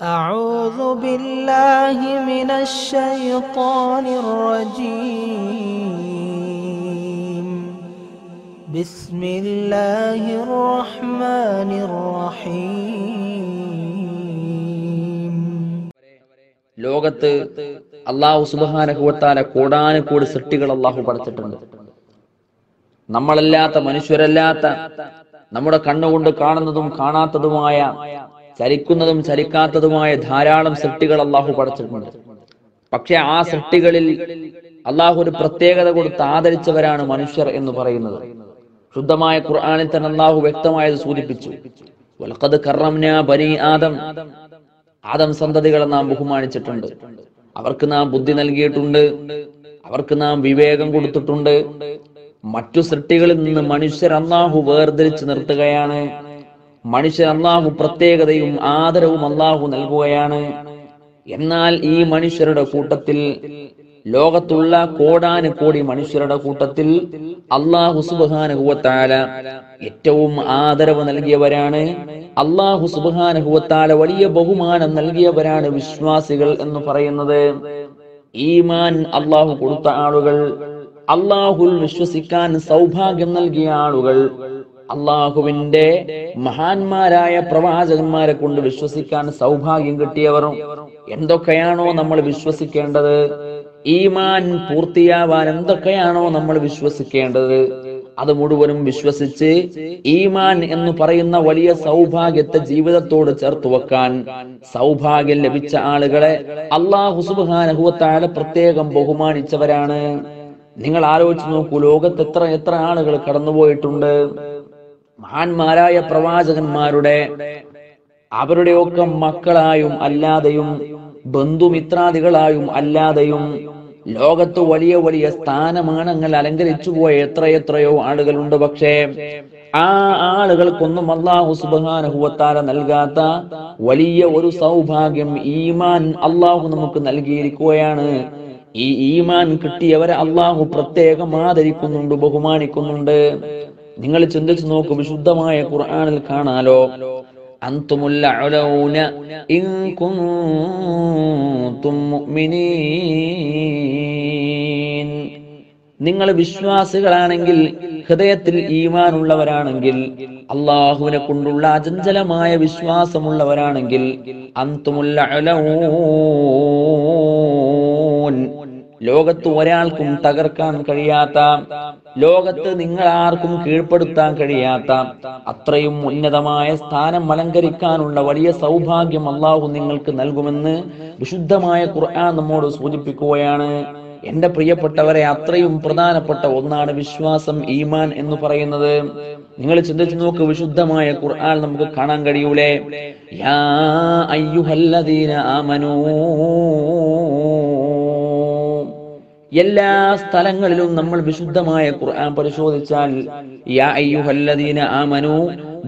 أعوذ بالله من الشيطان الرجيم بسم الله الرحمن الرحيم ലോകത്ത് അള്ളാഹു സുബാനഹുവത്താല കോടാനുകൂടി സൃഷ്ടികൾ അള്ളാഹു പടച്ചിട്ടുണ്ട് നമ്മളല്ലാത്ത മനുഷ്യരല്ലാത്ത നമ്മുടെ കണ്ണുകൊണ്ട് കാണുന്നതും കാണാത്തതുമായ ചലിക്കുന്നതും ചലിക്കാത്തതുമായ ധാരാളം സൃഷ്ടികൾ അള്ളാഹു പടച്ചിട്ടുണ്ട്. പക്ഷെ ആ സൃഷ്ടികളിൽ അള്ളാഹു ഒരു പ്രത്യേകത കൊടുത്ത് ആദരിച്ചവരാണ് മനുഷ്യർ എന്ന് പറയുന്നത്. ശുദ്ധമായ ഖുർആാനിൽ തന്നെ അള്ളാഹു വ്യക്തമായത് സൂചിപ്പിച്ചു. ബനി ആദം. ആദം സന്തതികളെ നാം ബഹുമാനിച്ചിട്ടുണ്ട്. അവർക്ക് നാം ബുദ്ധി നൽകിയിട്ടുണ്ട്. അവർക്ക് നാം വിവേകം കൊടുത്തിട്ടുണ്ട്. മറ്റു സൃഷ്ടികളിൽ നിന്ന് മനുഷ്യർ അന്നാഹു വേർതിരിച്ച് നിർത്തുകയാണ്. മനുഷ്യർ അള്ളാഹു പ്രത്യേകതയും ആദരവും അള്ളാഹു നൽകുകയാണ്. എന്നാൽ ഈ മനുഷ്യരുടെ കൂട്ടത്തിൽ ലോകത്തുള്ള കോടാന് കോടി മനുഷ്യരുടെ കൂട്ടത്തിൽ അള്ളാഹു സുബാനുഹുവത്താല ഏറ്റവും ആദരവ് നൽകിയവരാണ്. അള്ളാഹു സുബാനുഹുവത്താല വലിയ ബഹുമാനം നൽകിയവരാണ് വിശ്വാസികൾ എന്ന് പറയുന്നത്. ഈമാൻ അള്ളാഹു കൊടുത്ത ആളുകൾ അള്ളാഹുൽ വിശ്വസിക്കാൻ സൗഭാഗ്യം നൽകിയ ആളുകൾ അള്ളാഹുവിന്റെ മഹാന്മാരായ പ്രവാചകന്മാരെ കൊണ്ട് വിശ്വസിക്കാൻ സൗഭാഗ്യം കിട്ടിയവർ എന്തൊക്കെയാണോ നമ്മൾ വിശ്വസിക്കേണ്ടത്? ഈമാൻ പൂർത്തിയാവാൻ എന്തൊക്കെയാണോ നമ്മൾ വിശ്വസിക്കേണ്ടത്? അത് മുഴുവനും വിശ്വസിച്ച് ഈമാൻ എന്ന് പറയുന്ന വലിയ സൗഭാഗ്യത്തെ ജീവിതത്തോട് ചേർത്ത് വെക്കാൻ സൗഭാഗ്യം ലഭിച്ച ആളുകളെ അള്ളാഹു സുബാനഹുവത്താല പ്രത്യേകം ബഹുമാനിച്ചവരാണ്. നിങ്ങൾ ആലോചിച്ച് നോക്കൂ ലോകത്ത് എത്ര എത്ര ആളുകൾ കടന്നുപോയിട്ടുണ്ട്. മഹാന്മാരായ പ്രവാചകന്മാരുടെ അവരുടെയൊക്കെ മക്കളായും അല്ലാതെയും ബന്ധുമിത്രാദികളായും അല്ലാതെയും ലോകത്ത് വലിയ വലിയ സ്ഥാനമാനങ്ങൾ അലങ്കരിച്ചു പോയ എത്രയെത്രയോ ആളുകളുണ്ട്. പക്ഷേ ആ ആളുകൾക്കൊന്നും അള്ളാഹു സുബാനഹുവത്താല നൽകാത്ത വലിയ ഒരു സൗഭാഗ്യം ഈമാൻ അള്ളാഹു നമുക്ക് നൽകിയിരിക്കുകയാണ്. ഈ ഈമാൻ കിട്ടിയവരെ അള്ളാഹു പ്രത്യേകം ആദരിക്കുന്നുണ്ട് ബഹുമാനിക്കുന്നുണ്ട്. നിങ്ങൾ ചിന്തിച്ചു നോക്കൂ വിശുദ്ധമായ ഖുർആനിൽ കാണാലോ നിങ്ങൾ വിശ്വാസികളാണെങ്കിൽ ഹൃദയത്തിൽ ഈമാനുള്ളവരാണെങ്കിൽ അള്ളാഹുവിനെ കൊണ്ടുള്ള അചഞ്ചലമായ വിശ്വാസമുള്ളവരാണെങ്കിൽ ലോകത്ത് ഒരാൾക്കും തകർക്കാൻ കഴിയാത്ത ലോകത്ത് നിങ്ങൾ ആർക്കും കീഴ്പ്പെടുത്താൻ കഴിയാത്ത അത്രയും ഉന്നതമായ സ്ഥാനം അലങ്കരിക്കാനുള്ള വലിയ സൗഭാഗ്യം അള്ളാഹു നിങ്ങൾക്ക് നൽകുമെന്ന് വിശുദ്ധമായ ഖുർആൻ നമ്മോട് സൂചിപ്പിക്കുകയാണ്. എന്റെ പ്രിയപ്പെട്ടവരെ അത്രയും പ്രധാനപ്പെട്ട ഒന്നാണ് വിശ്വാസം ഈമാൻ എന്ന് പറയുന്നത്. നിങ്ങൾ ചിന്തിച്ചു നോക്ക് വിശുദ്ധമായ ഖുർആൻ നമുക്ക് കാണാൻ കഴിയൂലേ? യാ അയ്യുഹല്ലദീന ആമനൂ എല്ലാ സ്ഥലങ്ങളിലും നമ്മൾ വിശുദ്ധമായ ഖുർആൻ പരിശോധിച്ചാൽ യാ അയ്യുഹല്ലദീന ആമനു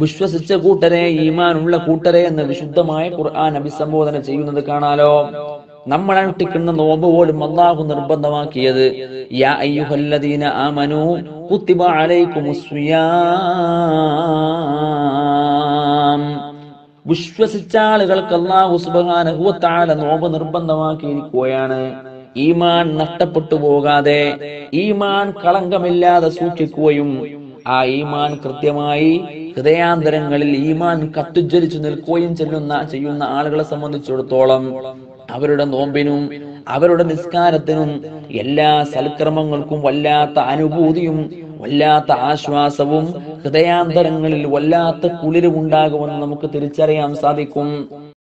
വിശ്വസിച്ച കൂട്ടരെ ഈമാനുള്ള കൂട്ടരെ എന്ന് വിശുദ്ധമായ ഖുർആൻ അഭിസംബോധന ചെയ്യുന്നത് കാണാലോ? നമ്മൾ അനുഷ്ഠിക്കുന്ന നോമ്പ് പോലും അള്ളാഹു നിർബന്ധമാക്കിയത് യാ അയ്യുഹല്ലദീന ആമനു കുത്തിബ അലൈക്കുമുസ്വിയാം വിശ്വസിച്ച ആളുകൾക്ക് അള്ളാഹു സുബാനുഭവത്താല നോമ്പ് നിർബന്ധമാക്കിയിരിക്കുകയാണ്. ഈമാൻ നഷ്ടപ്പെട്ടു പോകാതെ ഈമാൻ കളങ്കമില്ലാതെ സൂക്ഷിക്കുകയും ആ ഈമാൻ കൃത്യമായി ഹൃദയാന്തരങ്ങളിൽ ഈമാൻ കത്തുജ്വലിച്ചു നിൽക്കുകയും ചെല്ലുന്ന ചെയ്യുന്ന ആളുകളെ സംബന്ധിച്ചിടത്തോളം അവരുടെ നോമ്പിനും അവരുടെ നിസ്കാരത്തിനും എല്ലാ സൽക്രമങ്ങൾക്കും വല്ലാത്ത അനുഭൂതിയും വല്ലാത്ത ആശ്വാസവും ഹൃദയാന്തരങ്ങളിൽ വല്ലാത്ത കുളിരും ഉണ്ടാകുമെന്ന് നമുക്ക് തിരിച്ചറിയാൻ സാധിക്കും.